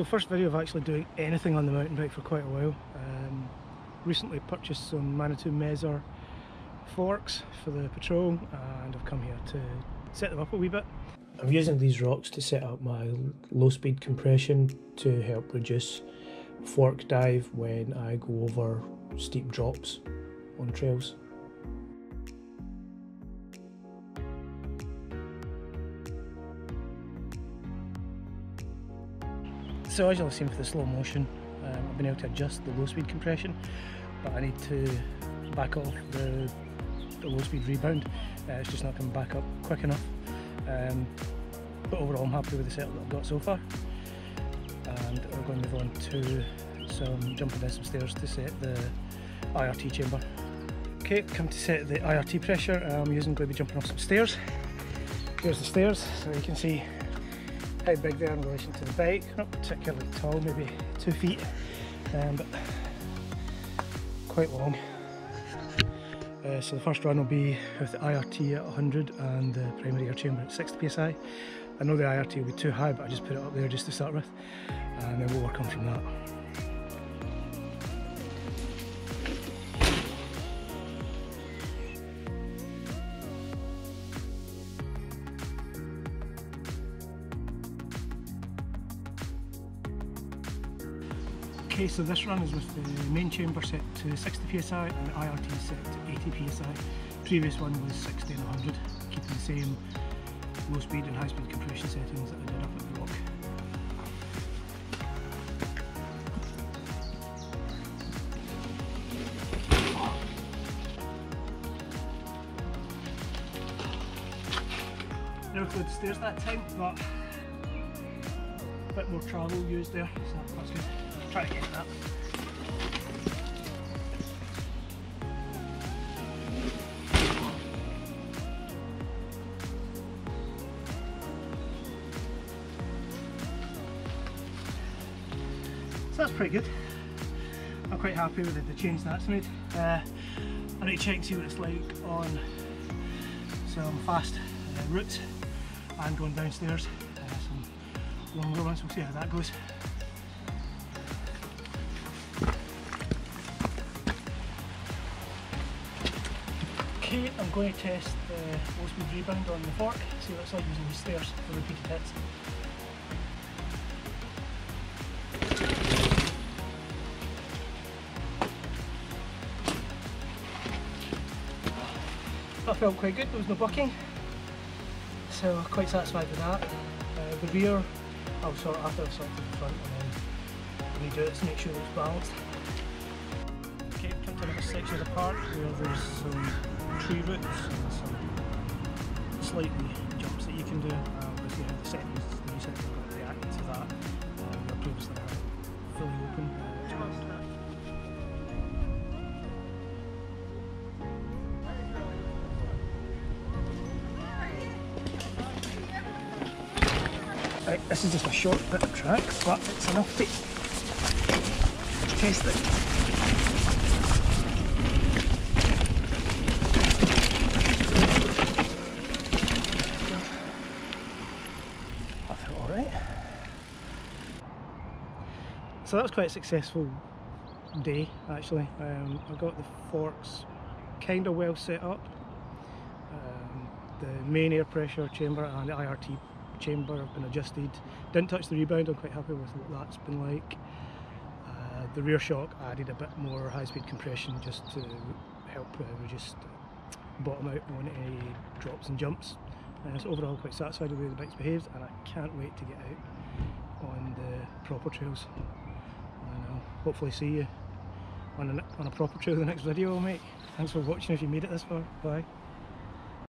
So first video of actually doing anything on the mountain bike for quite a while. Um, recently purchased some Manitou Mezzer forks for the patrol and I've come here to set them up a wee bit. I'm using these rocks to set up my low speed compression to help reduce fork dive when I go over steep drops on trails. So as you'll for the slow motion, um, I've been able to adjust the low speed compression, but I need to back off the, the low speed rebound. Uh, it's just not coming back up quick enough. Um, but overall I'm happy with the setup that I've got so far. And we're going to move on to some jumping down some stairs to set the IRT chamber. Okay, come to set the IRT pressure. I'm using going to be jumping off some stairs. Here's the stairs, so you can see how big they are in relation to the bike. Not particularly tall, maybe two feet, um, but quite long. Uh, so the first run will be with the IRT at 100 and the primary air chamber at 60 psi. I know the IRT will be too high, but I just put it up there just to start with, and then we'll work on from that. Okay, so this run is with the main chamber set to 60 psi and the IRT set to 80 psi. Previous one was 60 and 100, keeping the same low speed and high speed compression settings that I did up at the rock. Never cleared the stairs that time, but a bit more travel used there, so that's good. Try to get that. So that's pretty good. I'm quite happy with the change that's made. Uh, I need to check and see what it's like on some fast uh, routes and going downstairs. Uh, some longer ones, we'll see how that goes. Okay, I'm going to test the low speed rebound on the fork, see what it's like using these stairs for repeated hits. That felt quite good, there was no bucking, so quite satisfied with that. Uh, the rear, I'll sort after I've sorted the front and then redo it to make sure it's balanced. To section of the park where there's some tree roots and some jumps that you can do. Um, the settings, the new settings to react to that. Um, fully open. This is just a short bit of track, but it's enough to test it. I felt alright. So that was quite a successful day actually. Um, I got the forks kind of well set up. Um, the main air pressure chamber and the IRT chamber have been adjusted. Didn't touch the rebound, I'm quite happy with what that's been like. Uh, the rear shock added a bit more high speed compression just to help uh, reduce bottom out on any drops and jumps. Uh, so overall quite satisfied with the way the bike's behaved and I can't wait to get out on the proper trails. Hopefully see you on a, on a proper trail the next video make. Thanks for watching if you made it this far. Bye.